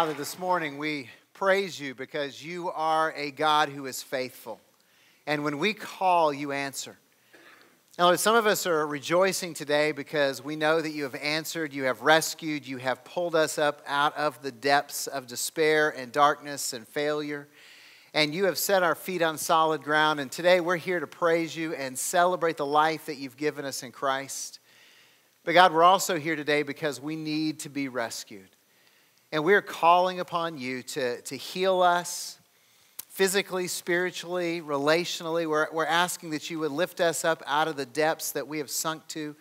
Father, this morning we praise you because you are a God who is faithful. And when we call, you answer. Now, Lord, some of us are rejoicing today because we know that you have answered, you have rescued, you have pulled us up out of the depths of despair and darkness and failure. And you have set our feet on solid ground. And today we're here to praise you and celebrate the life that you've given us in Christ. But God, we're also here today because we need to be rescued. And we're calling upon you to, to heal us physically, spiritually, relationally. We're, we're asking that you would lift us up out of the depths that we have sunk to.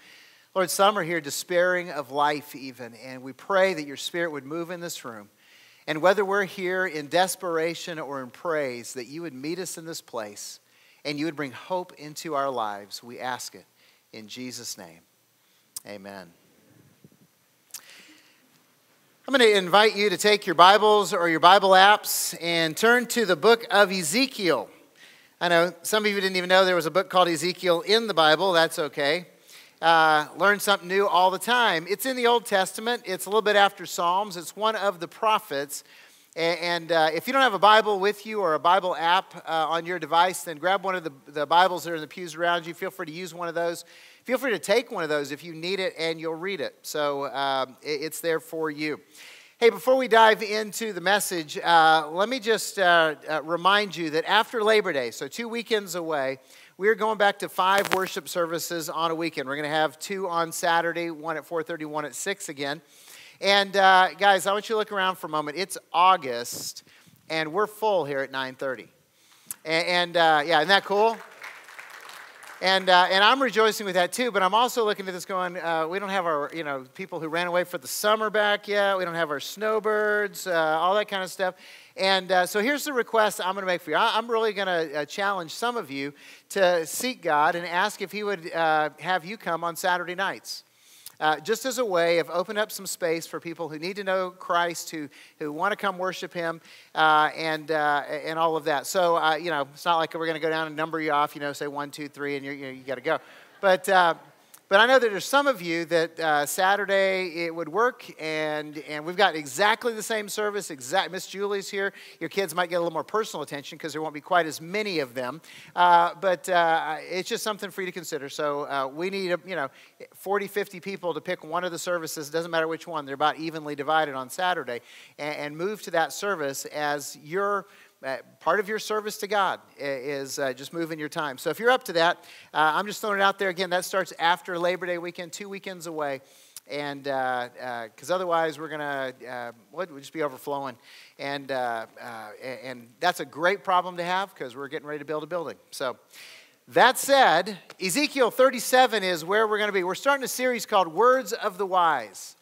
Lord, some are here despairing of life, even. And we pray that your spirit would move in this room. And whether we're here in desperation or in praise, that you would meet us in this place and you would bring hope into our lives. We ask it in Jesus' name. Amen. I'm going to invite you to take your Bibles or your Bible apps and turn to the book of Ezekiel. I know some of you didn't even know there was a book called Ezekiel in the Bible. That's okay. Uh, learn something new all the time. It's in the Old Testament, it's a little bit after Psalms, it's one of the prophets. And uh, if you don't have a Bible with you or a Bible app uh, on your device, then grab one of the, the Bibles that are in the pews around you. Feel free to use one of those. Feel free to take one of those if you need it and you'll read it. So um, it's there for you. Hey, before we dive into the message, uh, let me just uh, uh, remind you that after Labor Day, so two weekends away, we are going back to five worship services on a weekend. We're going to have two on Saturday, one at 4:30, one at 6 again. And uh, guys, I want you to look around for a moment. It's August, and we're full here at 9:30. And, and uh, yeah, isn't that cool? And, uh, and I'm rejoicing with that too, but I'm also looking at this going, uh, we don't have our, you know, people who ran away for the summer back yet. We don't have our snowbirds, uh, all that kind of stuff. And uh, so here's the request I'm going to make for you. I, am really going to uh, challenge some of you to seek God and ask if He would uh, have you come on Saturday nights uh, just as a way of opening up some space for people who need to know Christ, who, who want to come worship Him, uh, and, uh, and all of that. So, uh, you know, it's not like we're going to go down and number you off, you know, say one, two, three, and you're, you, know, you got to go. But, uh, but I know that there's some of you that uh, Saturday it would work, and, and we've got exactly the same service. Exact Miss Julie's here. Your kids might get a little more personal attention because there won't be quite as many of them. Uh, but uh, it's just something for you to consider. So uh, we need, you know, 40, 50 people to pick one of the services. It doesn't matter which one. They're about evenly divided on Saturday, and, and move to that service as your part of your service to God is uh, just moving your time. So if you're up to that, uh, I'm just throwing it out there again. That starts after Labor Day weekend, two weekends away. And because uh, uh, otherwise, we're going to what, we'll just be overflowing. And, and that's a great problem to have because we're getting ready to build a building. So that said, Ezekiel 37 is where we're going to be. We're starting a series called Words of the Wise.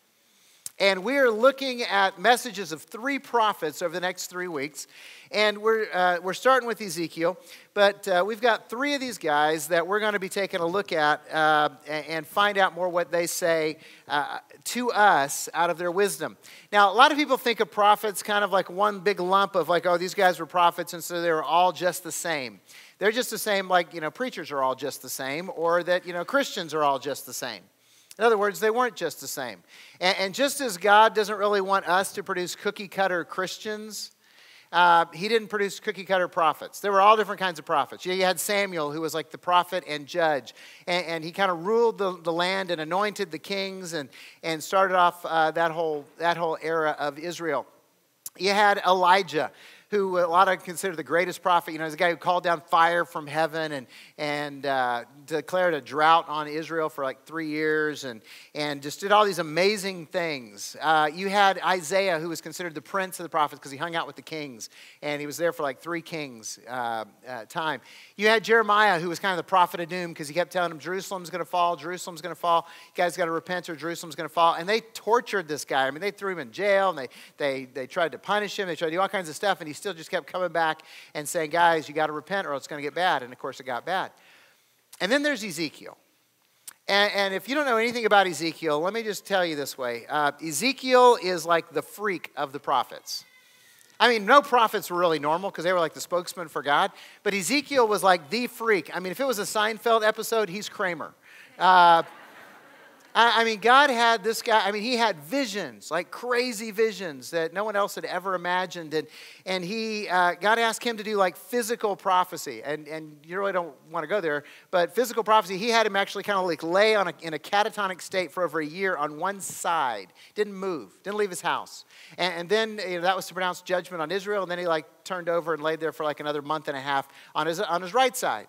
And we are looking at messages of three prophets over the next three weeks. And we're, uh, we're starting with Ezekiel, but uh, we've got three of these guys that we're going to be taking a look at uh, and find out more what they say uh, to us out of their wisdom. Now, a lot of people think of prophets kind of like one big lump of like, oh, these guys were prophets, and so they were all just the same. They're just the same, like, you know, preachers are all just the same, or that, you know, Christians are all just the same. In other words, they weren't just the same. And, and just as God doesn't really want us to produce cookie cutter Christians, uh, he didn't produce cookie cutter prophets. There were all different kinds of prophets. You, had Samuel, who was like the prophet and judge, and, and he kind of ruled the, the, land and anointed the kings and, and started off uh, that, whole, that whole era of Israel. You had Elijah, who a lot of consider the greatest prophet. You know, he's a guy who called down fire from heaven and, and uh, declared a drought on Israel for like three years and, and just did all these amazing things. Uh, you had Isaiah, who was considered the prince of the prophets because he hung out with the kings and he was there for like three kings' uh, uh time. You had Jeremiah, who was kind of the prophet of doom because he kept telling them, Jerusalem's going to fall, Jerusalem's going to fall. You guys got to repent or Jerusalem's going to fall. And they tortured this guy. I mean, they threw him in jail and they, they, they tried to punish him. They tried to do all kinds of stuff. And he still just kept coming back and saying, guys, you got to repent or it's going to get bad. And of course, it got bad. And then there's Ezekiel. And, and, if you don't know anything about Ezekiel, let me just tell you this way uh, Ezekiel is like the freak of the prophets. I mean, no prophets were really normal because they were like the spokesman for God, but Ezekiel was like the freak. I mean, if it was a Seinfeld episode, he's Kramer. Uh, I, I mean, God had this guy, I mean, he had visions, like crazy visions that no one else had ever imagined. And, and he, uh, God asked him to do like physical prophecy. And, and you really don't want to go there, but physical prophecy, he had him actually kind of like lay on a, in a catatonic state for over a year on one side, didn't move, didn't leave his house. And, and then you know, that was to pronounce judgment on Israel. And then he like turned over and laid there for like another month and a half on his, on his right side.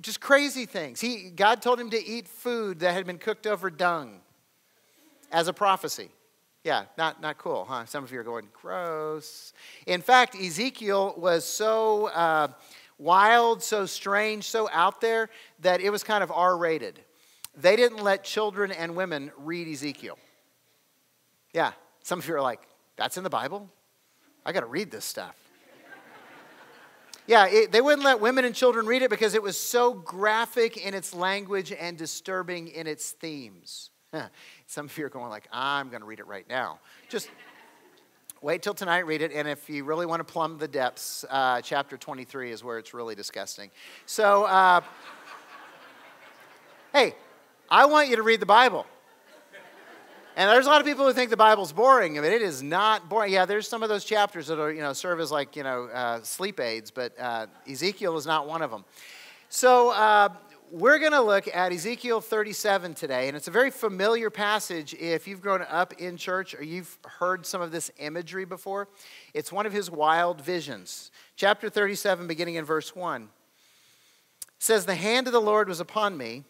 Just crazy things. He, God told him to eat food that had been cooked over dung as a prophecy. Yeah, not, not cool, huh? Some of you are going, gross. In fact, Ezekiel was so uh, wild, so strange, so out there that it was kind of R rated. They didn't let children and women read Ezekiel. Yeah, some of you are like, that's in the Bible? I got to read this stuff. Yeah, it, they wouldn't let women and children read it because it was so graphic in its language and disturbing in its themes. Some of you are going like, I'm going to read it right now. Just wait till tonight, read it, and if you really want to plumb the depths, uh, chapter 23 is where it's really disgusting. So, uh, hey, I want you to read the Bible. And there's a lot of people who think the Bible's boring. I mean, it is not boring. Yeah, there's some of those chapters that are, you know, serve as like, you know, uh, sleep aids, but uh, Ezekiel is not one of them. So uh, we're going to look at Ezekiel 37 today, and it's a very familiar passage if you've grown up in church or you've heard some of this imagery before. It's one of his wild visions. Chapter 37, beginning in verse 1, says, The hand of the Lord was upon me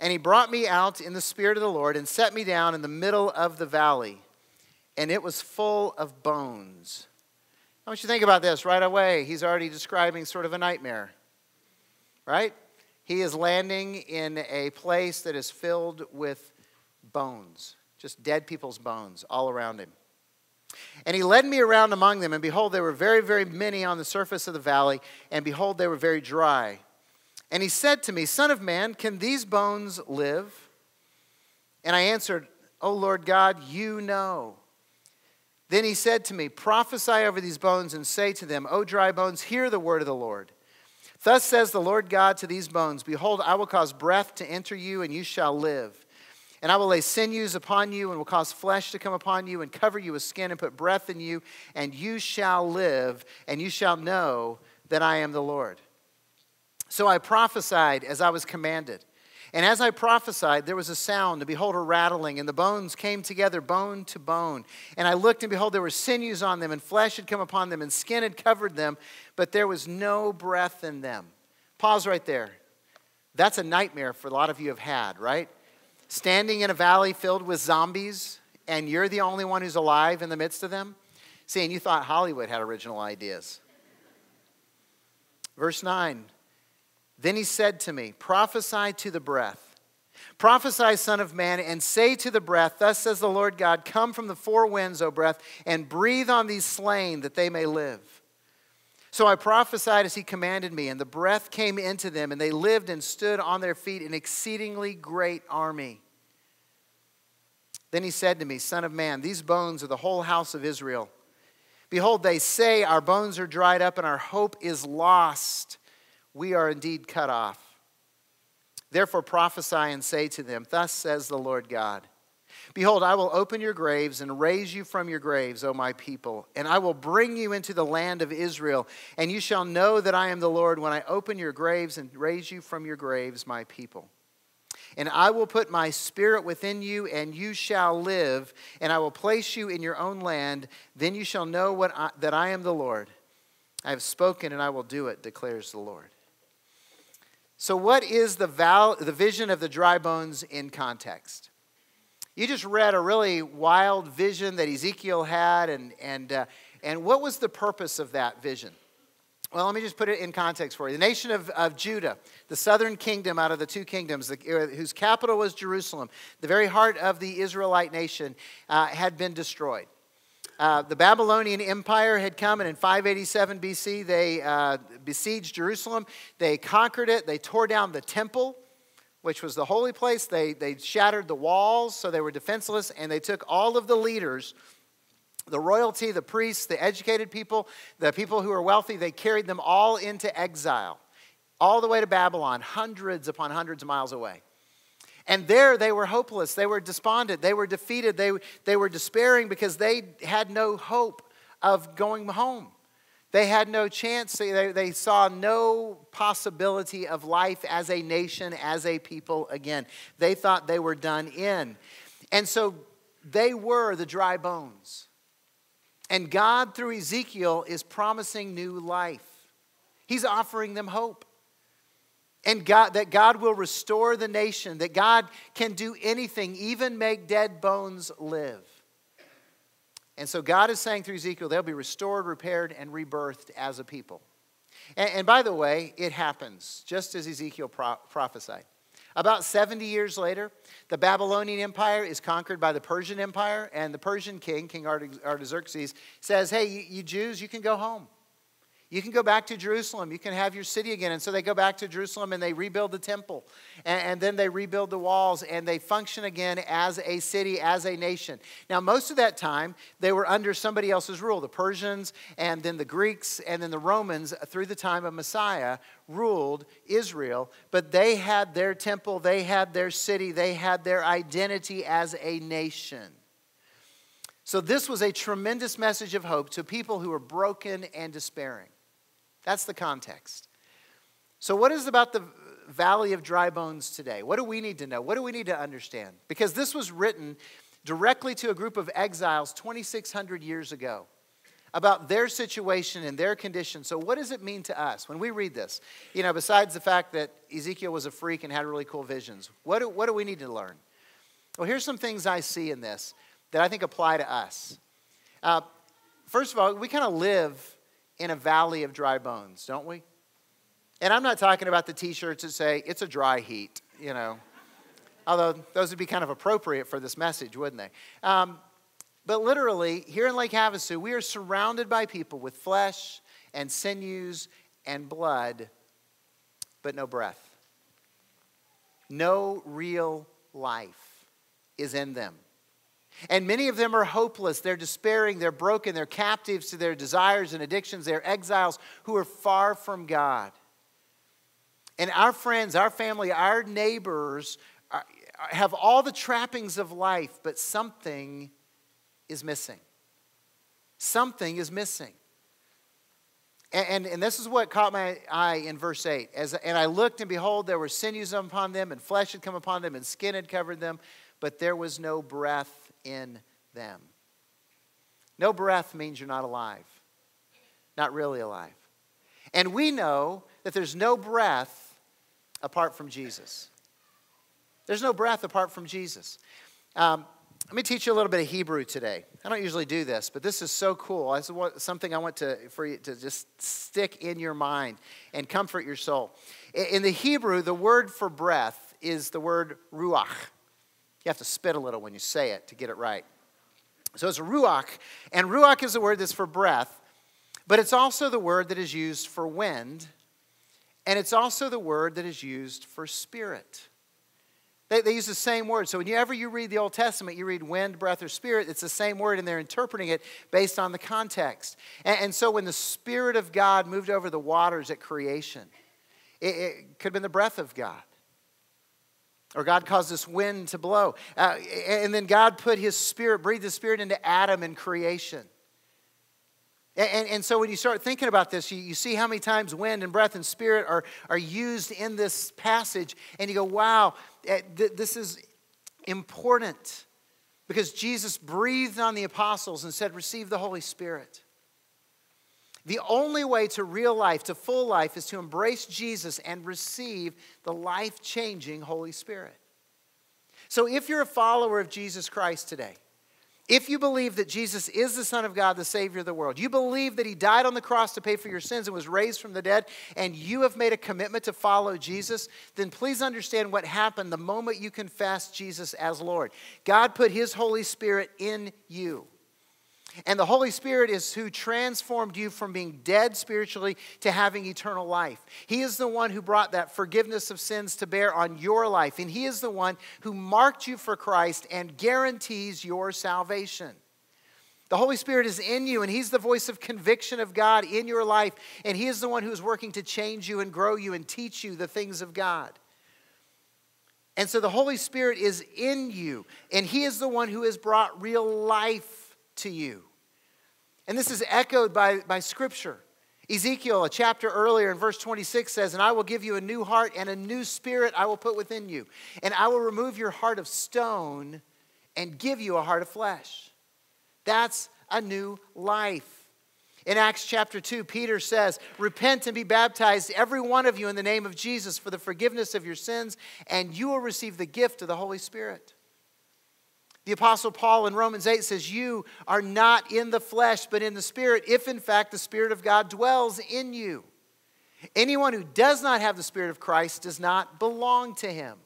and he brought me out in the Spirit of the Lord and set me down in the middle of the valley, and it was full of bones. I want you to think about this right away. He's already describing sort of a nightmare, right? He is landing in a place that is filled with bones, just dead people's bones all around him. And he led me around among them, and behold, there were very, very many on the surface of the valley, and behold, they were very dry. And he said to me, Son of man, can these bones live? And I answered, O Lord God, you know. Then he said to me, Prophesy over these bones and say to them, O dry bones, hear the word of the Lord. Thus says the Lord God to these bones Behold, I will cause breath to enter you, and you shall live. And I will lay sinews upon you, and will cause flesh to come upon you, and cover you with skin, and put breath in you, and you shall live, and you shall know that I am the Lord. So I prophesied as I was commanded. And as I prophesied, there was a sound, and behold, a rattling, and the bones came together, bone to bone. And I looked, and behold, there were sinews on them, and flesh had come upon them, and skin had covered them, but there was no breath in them. Pause right there. That's a nightmare for a lot of you have had, right? Standing in a valley filled with zombies, and you're the only one who's alive in the midst of them. See, and you thought Hollywood had original ideas. Verse 9 then he said to me, Prophesy to the breath. Prophesy, Son of Man, and say to the breath, Thus says the Lord God, Come from the four winds, O breath, and breathe on these slain that they may live. So I prophesied as he commanded me, and the breath came into them, and they lived and stood on their feet, an exceedingly great army. Then he said to me, Son of man, these bones are the whole house of Israel. Behold, they say, Our bones are dried up, and our hope is lost we are indeed cut off. Therefore prophesy and say to them, Thus says the Lord God Behold, I will open your graves and raise you from your graves, O my people, and I will bring you into the land of Israel, and you shall know that I am the Lord when I open your graves and raise you from your graves, my people. And I will put my spirit within you, and you shall live, and I will place you in your own land. Then you shall know what I, that I am the Lord. I have spoken, and I will do it, declares the Lord. So, what is the, val- the vision of the dry bones in context? You just read a really wild vision that Ezekiel had, and, and, uh, and what was the purpose of that vision? Well, let me just put it in context for you. The nation of, of Judah, the southern kingdom out of the two kingdoms, the, uh, whose capital was Jerusalem, the very heart of the Israelite nation, uh, had been destroyed. Uh, the Babylonian Empire had come, and in 587 BC, they uh, besieged Jerusalem. They conquered it. They tore down the temple, which was the holy place. They, they shattered the walls, so they were defenseless, and they took all of the leaders the royalty, the priests, the educated people, the people who were wealthy, they carried them all into exile, all the way to Babylon, hundreds upon hundreds of miles away. And there they were hopeless. They were despondent. They were defeated. They, they were despairing because they had no hope of going home. They had no chance. They, they saw no possibility of life as a nation, as a people again. They thought they were done in. And so they were the dry bones. And God, through Ezekiel, is promising new life. He's offering them hope. And God, that God will restore the nation, that God can do anything, even make dead bones live. And so God is saying through Ezekiel, they'll be restored, repaired, and rebirthed as a people. And, and by the way, it happens just as Ezekiel pro- prophesied. About 70 years later, the Babylonian Empire is conquered by the Persian Empire, and the Persian king, King Artaxerxes, says, Hey, you, you Jews, you can go home. You can go back to Jerusalem. You can have your city again. And so they go back to Jerusalem and they rebuild the temple. And, and, then they rebuild the walls and they function again as a city, as a nation. Now, most of that time, they were under somebody else's rule the Persians and then the Greeks and then the Romans, through the time of Messiah, ruled Israel. But they had their temple, they had their city, they had their identity as a nation. So, this was a tremendous message of hope to people who were broken and despairing. That's the context. So, what is about the valley of dry bones today? What do we need to know? What do we need to understand? Because this was written directly to a group of exiles 2,600 years ago about their situation and their condition. So, what does it mean to us when we read this? You know, besides the fact that Ezekiel was a freak and had really cool visions, what do, what do we need to learn? Well, here's some things I see in this that I think apply to us. Uh, first of all, we kind of live in a valley of dry bones, don't we? And I'm not talking about the t shirts that say, it's a dry heat, you know. Although those would be kind of appropriate for this message, wouldn't they? Um, but literally, here in Lake Havasu, we are surrounded by people with flesh and sinews and blood, but no breath. No real life is in them. And many of them are hopeless. They're despairing. They're broken. They're captives to their desires and addictions. They're exiles who are far from God. And our friends, our family, our neighbors are, have all the trappings of life, but something is missing. Something is missing. And, and, and, this is what caught my eye in verse 8. As, and I looked, and behold, there were sinews upon them, and flesh had come upon them, and skin had covered them, but there was no breath in them. No breath means you're not alive, not really alive. And we know that there's no breath apart from Jesus. There's no breath apart from Jesus. Um, let me teach you a little bit of Hebrew today. I don't usually do this, but this is so cool. This is something I want to, for you to just stick in your mind and comfort your soul. In the Hebrew, the word for breath is the word ruach. You have to spit a little when you say it to get it right. So it's ruach, and ruach is the word that's for breath, but it's also the word that is used for wind, and it's also the word that is used for spirit. They, they use the same word. So whenever you read the Old Testament, you read wind, breath, or spirit, it's the same word, and they're interpreting it based on the context. And, and so when the Spirit of God moved over the waters at creation, it, it could have been the breath of God. Or God caused this wind to blow. Uh, and then God put his spirit, breathed his spirit into Adam in creation. And, and, and so when you start thinking about this, you, you see how many times wind and breath and spirit are, are used in this passage. And you go, wow, eh, this is important. Because Jesus breathed on the apostles and said, receive the Holy Spirit. The only way to real life, to full life, is to embrace Jesus and receive the life changing Holy Spirit. So, if you're a follower of Jesus Christ today, if you believe that Jesus is the Son of God, the Savior of the world, you believe that He died on the cross to pay for your sins and was raised from the dead, and you have made a commitment to follow Jesus, then please understand what happened the moment you confessed Jesus as Lord. God put His Holy Spirit in you. And the Holy Spirit is who transformed you from being dead spiritually to having eternal life. He is the one who brought that forgiveness of sins to bear on your life. And He is the one who marked you for Christ and guarantees your salvation. The Holy Spirit is in you, and He's the voice of conviction of God in your life. And He is the one who is working to change you and grow you and teach you the things of God. And so the Holy Spirit is in you, and He is the one who has brought real life to you. And this is echoed by, by Scripture. Ezekiel, a chapter earlier in verse 26 says, And I will give you a new heart and a new spirit I will put within you. And I will remove your heart of stone and give you a heart of flesh. That's a new life. In Acts chapter 2, Peter says, Repent and be baptized, every one of you, in the name of Jesus for the forgiveness of your sins, and you will receive the gift of the Holy Spirit. The Apostle Paul in Romans 8 says, You are not in the flesh, but in the Spirit, if in fact the Spirit of God dwells in you. Anyone who does not have the Spirit of Christ does not belong to him.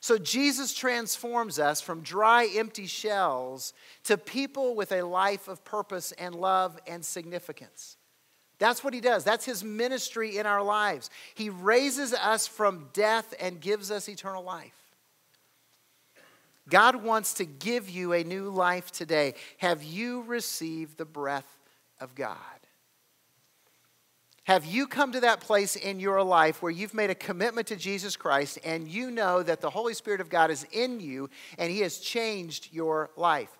So Jesus transforms us from dry, empty shells to people with a life of purpose and love and significance. That's what he does. That's his ministry in our lives. He raises us from death and gives us eternal life. God wants to give you a new life today. Have you received the breath of God? Have you come to that place in your life where you've made a commitment to Jesus Christ and you know that the Holy Spirit of God is in you and He has changed your life?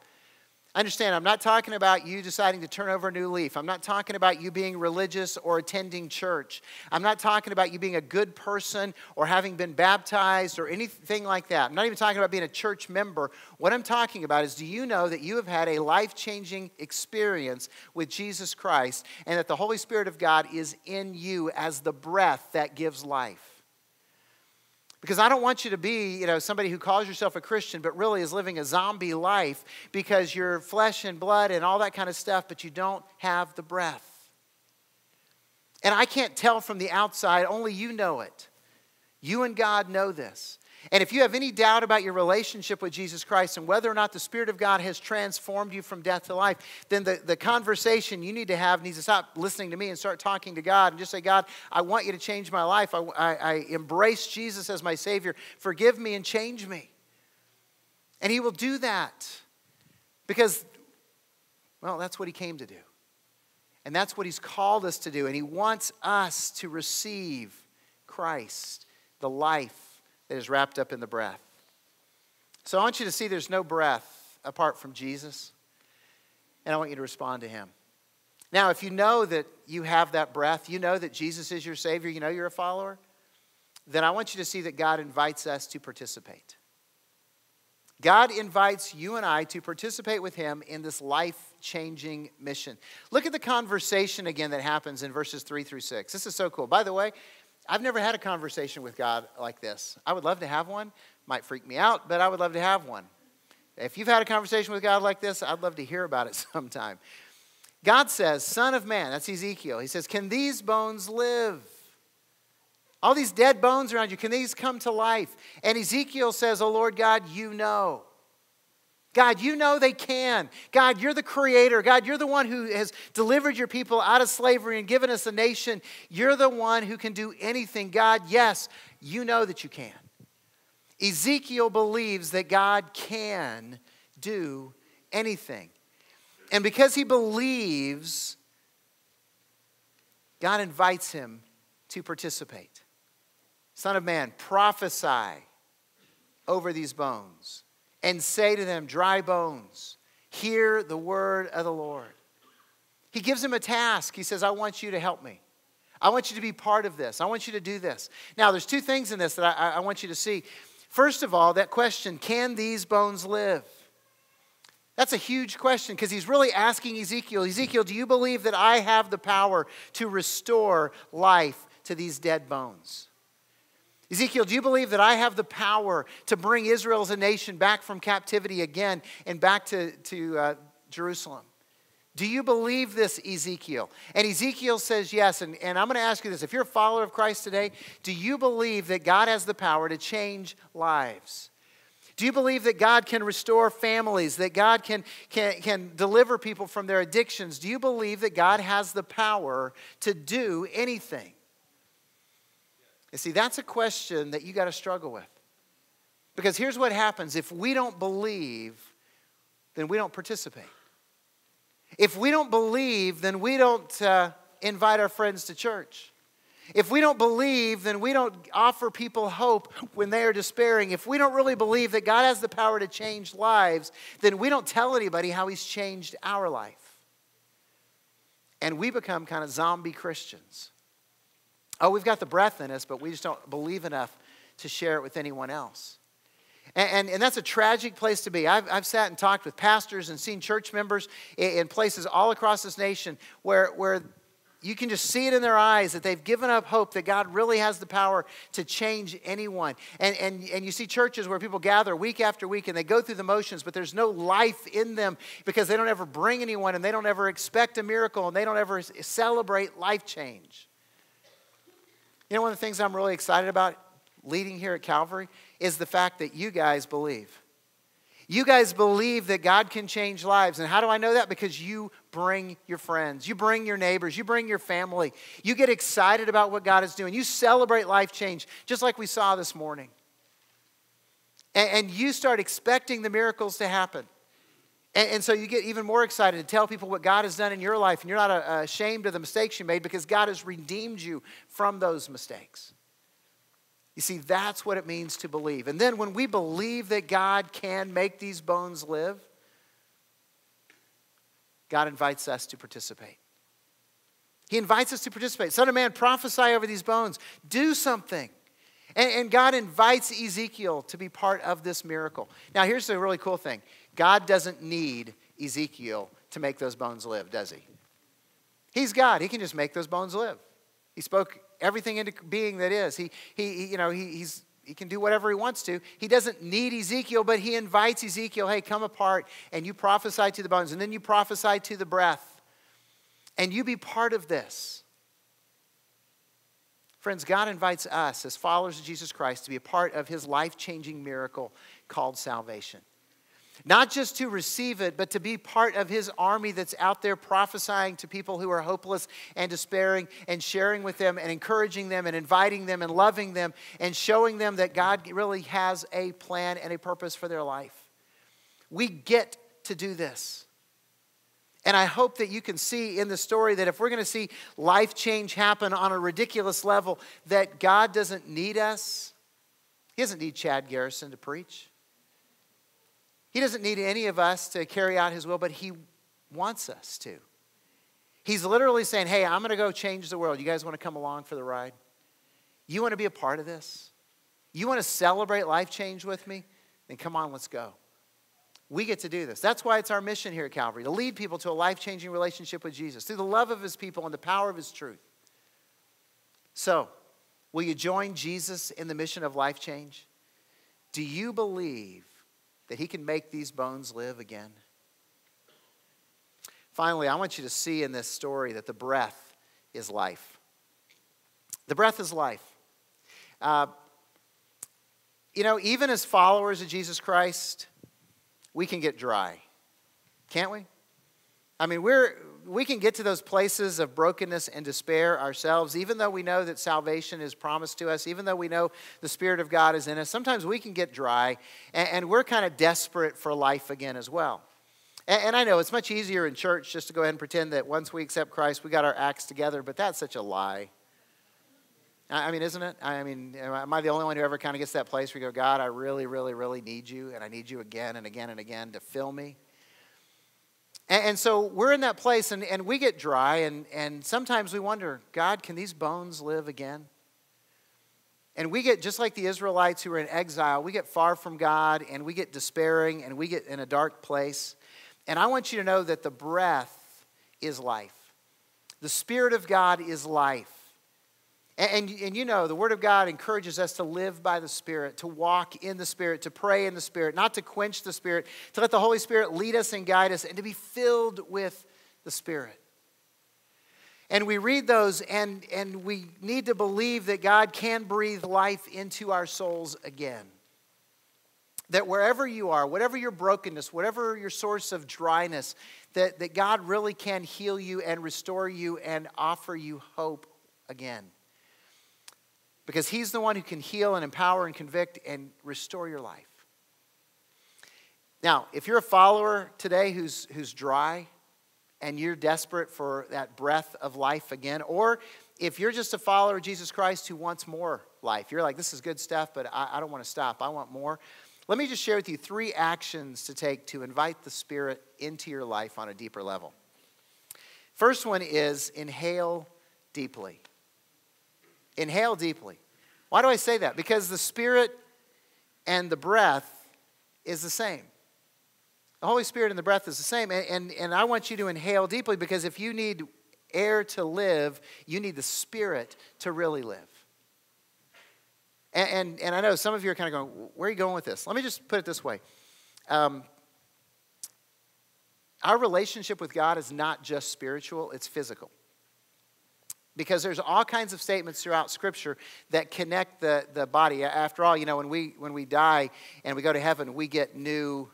Understand, I'm not talking about you deciding to turn over a new leaf. I'm not talking about you being religious or attending church. I'm not talking about you being a good person or having been baptized or anything like that. I'm not even talking about being a church member. What I'm talking about is do you know that you have had a life changing experience with Jesus Christ and that the Holy Spirit of God is in you as the breath that gives life? Because I don't want you to be, you know, somebody who calls yourself a Christian but really is living a zombie life because you're flesh and blood and all that kind of stuff, but you don't have the breath. And I can't tell from the outside, only you know it. You and God know this. And if you have any doubt about your relationship with Jesus Christ and whether or not the Spirit of God has transformed you from death to life, then the, the conversation you need to have needs to stop listening to me and start talking to God and just say, God, I want you to change my life. I, I, I embrace Jesus as my Savior. Forgive me and change me. And He will do that because, well, that's what He came to do. And that's what He's called us to do. And He wants us to receive Christ, the life that is wrapped up in the breath. So I want you to see there's no breath apart from Jesus, and I want you to respond to him. Now, if you know that you have that breath, you know that Jesus is your Savior, you know you're a follower, then I want you to see that God invites us to participate. God invites you and I to participate with Him in this life changing mission. Look at the conversation again that happens in verses 3 through 6. This is so cool. By the way, I've never had a conversation with God like this. I would love to have one. Might freak me out, but I would love to have one. If you've had a conversation with God like this, I'd love to hear about it sometime. God says, Son of man, that's Ezekiel. He says, Can these bones live? All these dead bones around you, can these come to life? And Ezekiel says, Oh Lord God, you know. God, you know they can. God, you're the creator. God, you're the one who has delivered your people out of slavery and given us a nation. You're the one who can do anything. God, yes, you know that you can. Ezekiel believes that God can do anything. And because he believes, God invites him to participate. Son of man, prophesy over these bones and say to them, Dry bones, hear the word of the Lord. He gives him a task. He says, I want you to help me. I want you to be part of this. I want you to do this. Now, there's two things in this that I, I want you to see. First of all, that question can these bones live? That's a huge question because he's really asking Ezekiel Ezekiel, do you believe that I have the power to restore life to these dead bones? Ezekiel, do you believe that I have the power to bring Israel as a nation back from captivity again and back to, to uh, Jerusalem? Do you believe this, Ezekiel? And Ezekiel says yes. And, and I'm going to ask you this if you're a follower of Christ today, do you believe that God has the power to change lives? Do you believe that God can restore families, that God can, can, can deliver people from their addictions? Do you believe that God has the power to do anything? You see, that's a question that you got to struggle with. Because here's what happens if we don't believe, then we don't participate. If we don't believe, then we don't uh, invite our friends to church. If we don't believe, then we don't offer people hope when they are despairing. If we don't really believe that God has the power to change lives, then we don't tell anybody how He's changed our life. And we become kind of zombie Christians. Oh, we've got the breath in us, but we just don't believe enough to share it with anyone else. And, and, and, that's a tragic place to be. I've, I've sat and talked with pastors and seen church members in, in places all across this nation where, where you can just see it in their eyes that they've given up hope that God really has the power to change anyone. And, and, and you see churches where people gather week after week and they go through the motions, but there's no life in them because they don't ever bring anyone and they don't ever expect a miracle and they don't ever celebrate life change. You know, one of the things I'm really excited about leading here at Calvary is the fact that you guys believe. You guys believe that God can change lives. And how do I know that? Because you bring your friends, you bring your neighbors, you bring your family. You get excited about what God is doing. You celebrate life change, just like we saw this morning. And, you start expecting the miracles to happen. And, and, so you get even more excited to tell people what God has done in your life, and you're not uh, ashamed of the mistakes you made because God has redeemed you from those mistakes. You see, that's what it means to believe. And then when we believe that God can make these bones live, God invites us to participate. He invites us to participate. Son of man, prophesy over these bones. Do something. And, and, God invites Ezekiel to be part of this miracle. Now, here's the really cool thing God doesn't need Ezekiel to make those bones live, does he? He's God. He can just make those bones live. He spoke everything into being that is. He, he, you know, he, he's, he can do whatever he wants to. He doesn't need Ezekiel, but he invites Ezekiel, hey, come apart and you prophesy to the bones, and then you prophesy to the breath, and you be part of this. Friends, God invites us as followers of Jesus Christ to be a part of his life changing miracle called salvation. Not just to receive it, but to be part of his army that's out there prophesying to people who are hopeless and despairing and sharing with them and encouraging them and inviting them and loving them and showing them that God really has a plan and a purpose for their life. We get to do this. And I hope that you can see in the story that if we're going to see life change happen on a ridiculous level, that God doesn't need us. He doesn't need Chad Garrison to preach. He doesn't need any of us to carry out his will, but he wants us to. He's literally saying, Hey, I'm going to go change the world. You guys want to come along for the ride? You want to be a part of this? You want to celebrate life change with me? Then come on, let's go. We get to do this. That's why it's our mission here at Calvary to lead people to a life changing relationship with Jesus through the love of his people and the power of his truth. So, will you join Jesus in the mission of life change? Do you believe that he can make these bones live again. Finally, I want you to see in this story that the breath is life. The breath is life. Uh, you know, even as followers of Jesus Christ, we can get dry, can't we? I mean, we're, we can get to those places of brokenness and despair ourselves, even though we know that salvation is promised to us, even though we know the Spirit of God is in us. Sometimes we can get dry, and, and we're kind of desperate for life again as well. And, and I know it's much easier in church just to go ahead and pretend that once we accept Christ, we got our acts together, but that's such a lie. I mean, isn't it? I mean, am I the only one who ever kind of gets that place where you go, God, I really, really, really need you, and I need you again and again and again to fill me? And, and so we're in that place and, and we get dry, and, and sometimes we wonder, God, can these bones live again? And we get, just like the Israelites who were in exile, we get far from God and we get despairing and we get in a dark place. And I want you to know that the breath is life. The Spirit of God is life. And, and, and, you know, the Word of God encourages us to live by the Spirit, to walk in the Spirit, to pray in the Spirit, not to quench the Spirit, to let the Holy Spirit lead us and guide us, and to be filled with the Spirit. And we read those, and, and we need to believe that God can breathe life into our souls again. That wherever you are, whatever your brokenness, whatever your source of dryness, that, that God really can heal you and restore you and offer you hope again because He's the one who can heal and empower and convict and restore your life. Now, if you're a follower today who's, who's dry and you're desperate for that breath of life again, or if you're just a follower of Jesus Christ who wants more life, you're like, this is good stuff, but I, I don't want to stop. I want more. Let me just share with you three actions to take to invite the Spirit into your life on a deeper level. First one is inhale deeply. Inhale deeply. Why do I say that? Because the Spirit and the breath is the same. The Holy Spirit and the breath is the same. And, and, and I want you to inhale deeply because if you need air to live, you need the Spirit to really live. And, and, and I know some of you are kind of going, where are you going with this? Let me just put it this way. Um, our relationship with God is not just spiritual, it's physical. Because there's all kinds of statements throughout Scripture that connect the, the body. After all, you know, when we, when we die and we go to heaven, we get new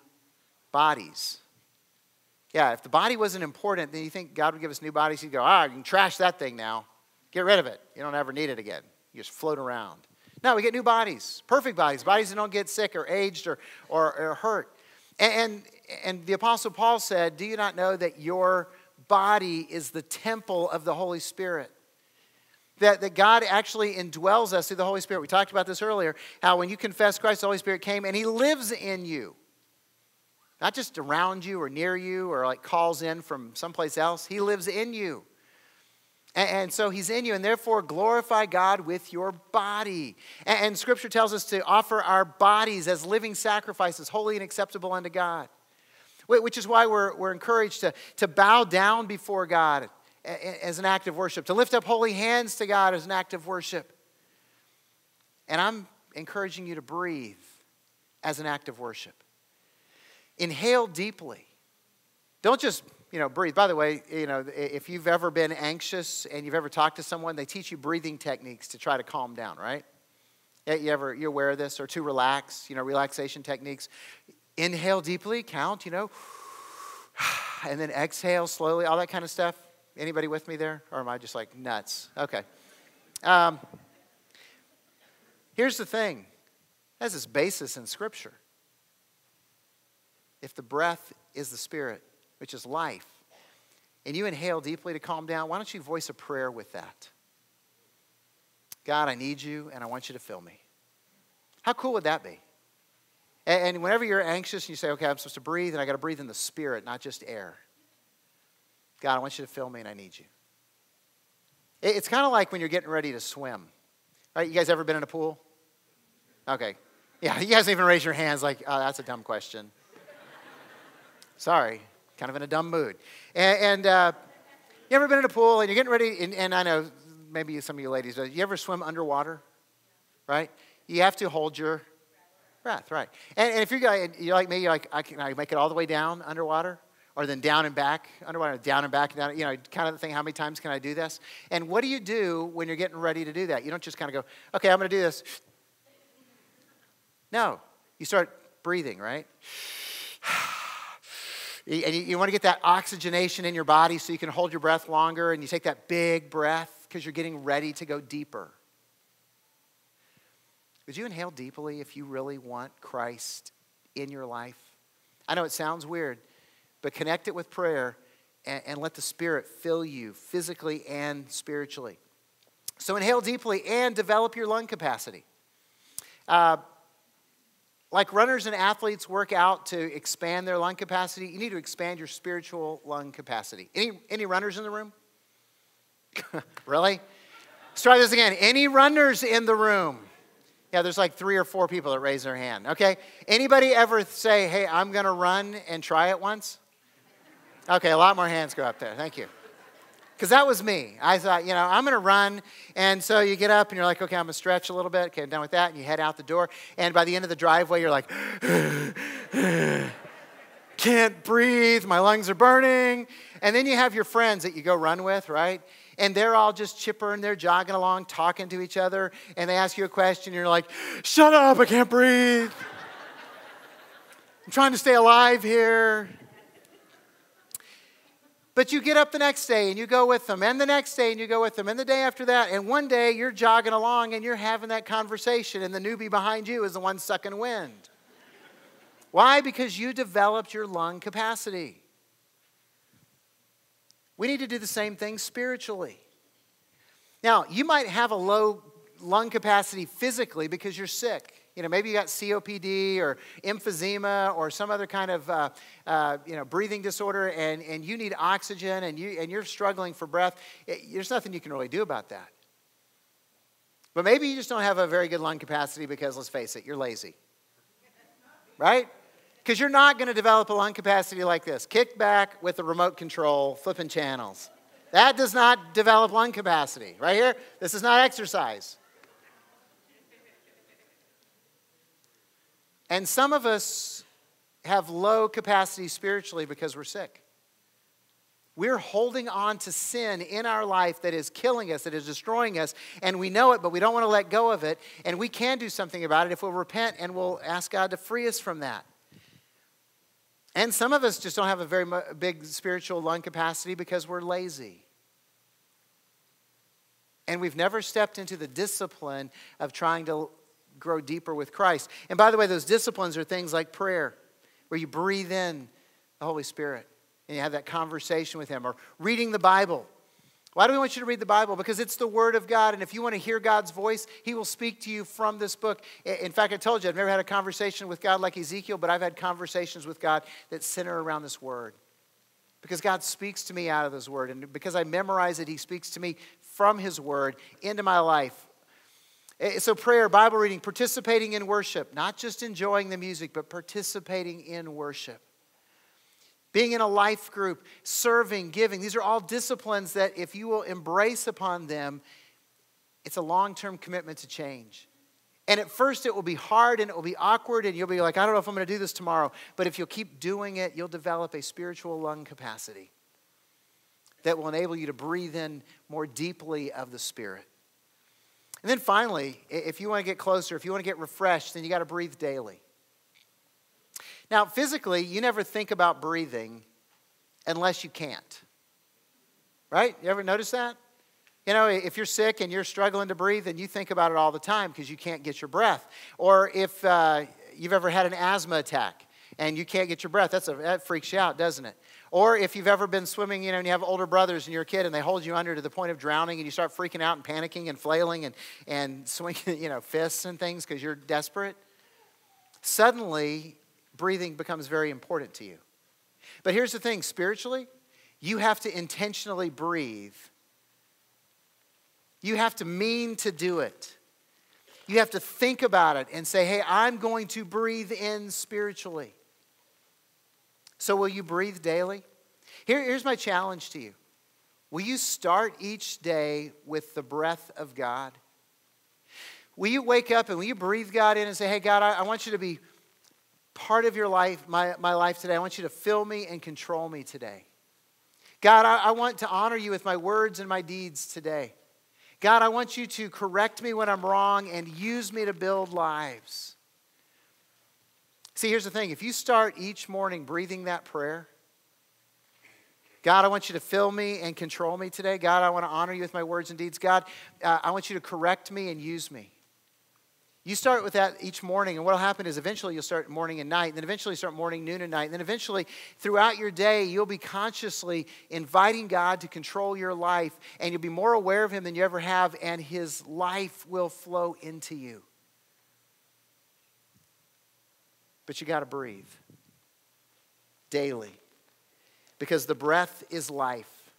bodies. Yeah, if the body wasn't important, then you think God would give us new bodies? He'd go, ah, you can trash that thing now. Get rid of it. You don't ever need it again. You just float around. No, we get new bodies, perfect bodies, bodies that don't get sick or aged or, or, or hurt. And, and, and the Apostle Paul said, Do you not know that your body is the temple of the Holy Spirit? That, that God actually indwells us through the Holy Spirit. We talked about this earlier, how when you confess Christ, the Holy Spirit came and He lives in you. Not just around you or near you or like calls in from someplace else. He lives in you. And, and so he's in you, and therefore glorify God with your body. And, and scripture tells us to offer our bodies as living sacrifices, holy and acceptable unto God. Which is why we're, we're encouraged to, to bow down before God as an act of worship, to lift up holy hands to God as an act of worship. And I'm encouraging you to breathe as an act of worship. Inhale deeply. Don't just, you know, breathe. By the way, you know, if you've ever been anxious and you've ever talked to someone, they teach you breathing techniques to try to calm down, right? You ever, you're aware of this? Or to relax, you know, relaxation techniques. Inhale deeply, count, you know, and then exhale slowly, all that kind of stuff. Anybody with me there? Or am I just like nuts? Okay. Um, here's the thing. That's its basis in Scripture if the breath is the spirit, which is life, and you inhale deeply to calm down, why don't you voice a prayer with that? God, I need you and I want you to fill me. How cool would that be? And whenever you're anxious and you say, okay, I'm supposed to breathe and I got to breathe in the spirit, not just air. God, I want you to fill me and I need you. It's kind of like when you're getting ready to swim. Right? You guys ever been in a pool? Okay. Yeah, you guys even raise your hands like, oh, that's a dumb question. Sorry, kind of in a dumb mood. And, and uh, you ever been in a pool and you're getting ready, and, and I know maybe some of you ladies, you ever swim underwater? Right? You have to hold your breath, right? And, and if you're, you're like me, you're like, I can I make it all the way down underwater? Or then down and back, underwater, down and back, down, you know, kind of the thing, how many times can I do this? And what do you do when you're getting ready to do that? You don't just kind of go, okay, I'm going to do this. No, you start breathing, right? And you, you want to get that oxygenation in your body so you can hold your breath longer, and you take that big breath because you're getting ready to go deeper. Would you inhale deeply if you really want Christ in your life? I know it sounds weird, but connect it with prayer and, and let the Spirit fill you physically and spiritually. So inhale deeply and develop your lung capacity. Uh, like runners and athletes work out to expand their lung capacity, you need to expand your spiritual lung capacity. Any, any runners in the room? really? Let's try this again. Any runners in the room? Yeah, there's like three or four people that raise their hand. Okay. Anybody ever say, hey, I'm going to run and try it once? Okay, a lot more hands go up there. Thank you because that was me. I thought, you know, I'm going to run. And so you get up and you're like, okay, I'm going to stretch a little bit. Okay, I'm done with that. And you head out the door. And by the end of the driveway, you're like, can't breathe. My lungs are burning. And then you have your friends that you go run with, right? And they're all just chipper and they're jogging along, talking to each other. And they ask you a question. And you're like, shut up, I can't breathe. I'm trying to stay alive here. But you get up the next day and you go with them, and the next day and you go with them, and the day after that. And one day you're jogging along and you're having that conversation, and the newbie behind you is the one sucking wind. Why? Because you developed your lung capacity. We need to do the same thing spiritually. Now, you might have a low lung capacity physically because you're sick. You know, maybe you got COPD or emphysema or some other kind of uh, uh, you know breathing disorder, and, and you need oxygen, and you and you're struggling for breath. It, there's nothing you can really do about that. But maybe you just don't have a very good lung capacity because, let's face it, you're lazy, right? Because you're not going to develop a lung capacity like this. Kick back with the remote control, flipping channels. That does not develop lung capacity. Right here, this is not exercise. And some of us have low capacity spiritually because we're sick. We're holding on to sin in our life that is killing us, that is destroying us, and we know it, but we don't want to let go of it. And we can do something about it if we'll repent and we'll ask God to free us from that. And some of us just don't have a very big spiritual lung capacity because we're lazy. And we've never stepped into the discipline of trying to grow deeper with Christ. And by the way, those disciplines are things like prayer, where you breathe in the Holy Spirit and you have that conversation with Him, or reading the Bible. Why do we want you to read the Bible? Because it's the Word of God, and if you want to hear God's voice, He will speak to you from this book. In fact, I told you, I've never had a conversation with God like Ezekiel, but I've had conversations with God that center around this Word. Because God speaks to me out of His Word, and because I memorize it, He speaks to me from His Word into my life Eh, so, prayer, Bible reading, participating in worship, not just enjoying the music, but participating in worship. Being in a life group, serving, giving, these are all disciplines that if you will embrace upon them, it's a long term commitment to change. And at first, it will be hard and it will be awkward, and you'll be like, I don't know if I'm going to do this tomorrow. But if you'll keep doing it, you'll develop a spiritual lung capacity that will enable you to breathe in more deeply of the Spirit. And then finally, if you want to get closer, if you want to get refreshed, then you got to breathe daily. Now, physically, you never think about breathing unless you can't. Right? You ever notice that? You know, if you're sick and you're struggling to breathe, then you think about it all the time because you can't get your breath. Or if uh, you've ever had an asthma attack and you can't get your breath, that's a, that freaks you out, doesn't it? Or if you've ever been swimming, you know, and you have older brothers and you're a kid and they hold you under to the point of drowning and you start freaking out and panicking and flailing and, and swinging, you know, fists and things because you're desperate, suddenly breathing becomes very important to you. But here's the thing spiritually, you have to intentionally breathe. You have to mean to do it. You have to think about it and say, hey, I'm going to breathe in spiritually. So, will you breathe daily? Here, here's my challenge to you Will you start each day with the breath of God? Will you wake up and will you breathe God in and say, Hey, God, I, I want you to be part of your life, my, my life today. I want you to fill me and control me today. God, I, I want to honor you with my words and my deeds today. God, I want you to correct me when I'm wrong and use me to build lives. See, here's the thing if you start each morning breathing that prayer, God, I want you to fill me and control me today. God, I want to honor you with my words and deeds. God, uh, I want you to correct me and use me. You start with that each morning, and what will happen is eventually you'll start morning and night, and then eventually start morning, noon, and night. And then eventually, throughout your day, you'll be consciously inviting God to control your life, and you'll be more aware of Him than you ever have, and His life will flow into you. But you got to breathe daily because the breath is life,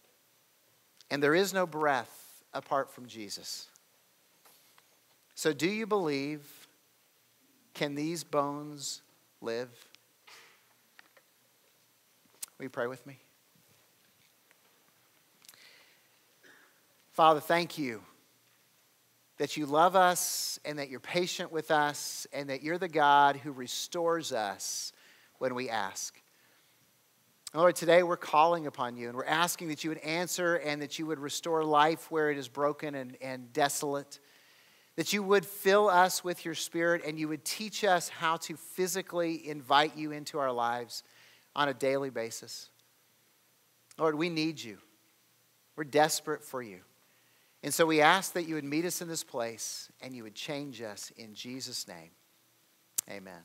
and there is no breath apart from Jesus. So, do you believe? Can these bones live? Will you pray with me? Father, thank you that you love us and that you're patient with us and that you're the God who restores us when we ask. Lord, today we're calling upon you and we're asking that you would answer and that you would restore life where it is broken and, and desolate. That you would fill us with your spirit and you would teach us how to physically invite you into our lives on a daily basis. Lord, we need you. We're desperate for you. And so we ask that you would meet us in this place and you would change us in Jesus' name. Amen.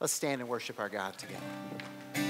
Let's stand and worship our God together.